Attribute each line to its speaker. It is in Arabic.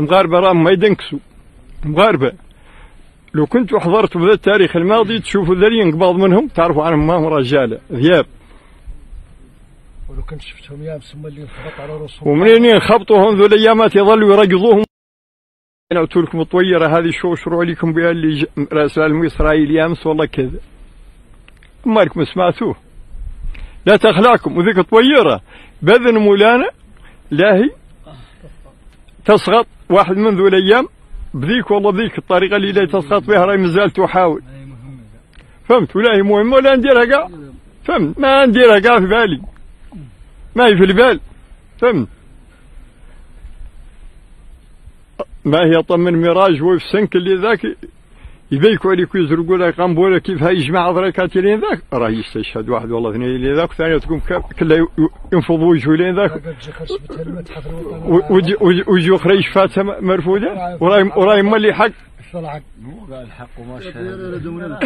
Speaker 1: المغاربه راهم ما يدنكسوا المغاربه لو كنتوا حضرتوا بذا التاريخ الماضي تشوفوا ذري ينقبض منهم تعرفوا عنهم ما هم رجالة. ذياب.
Speaker 2: ولو كنت شفتهم يا مسمى اللي انخبط على رأسهم.
Speaker 1: ومنين ينخبطوهم ذو الأيامات؟ يظلوا يرقضوهم. أنا قلت لكم الطويرة هذه شو شروع لكم بها اللي رأس إسرائيل. أمس والله كذا. ما لكم سمعتوه لا تخلاكم. وذيك الطويرة. باذن مولانا لا هي. تسقط. واحد من ذو الأيام بذيك والله بذيك الطريقة اللي لا تسقط بها راهي مازال تحاول. فهمت؟ ولا هي مهمه ولا نديرها كاع فهمت؟ ما نديرها كاع في بالي. ما هي في البال. فهمت؟ ما هي طمن ميراج وفي سنك اللي ذاك يبيكوا عليك ويزرقوا لك قنبوله كيف هاي جماعة ذراكات لين ذاك راه يستشهد واحد والله اثنين اللي ذاك ثانية تقوم كا- كلها ي- ينفض وجهه لين ذاك
Speaker 2: قد تجي خرسبتها المتحف الوطني
Speaker 1: و- وجي- وجي- ويجوا خريج فاتها م- مرفوده وراي وراي مالي حق
Speaker 2: طلعت
Speaker 3: مو قال الحق وما شاء
Speaker 2: الله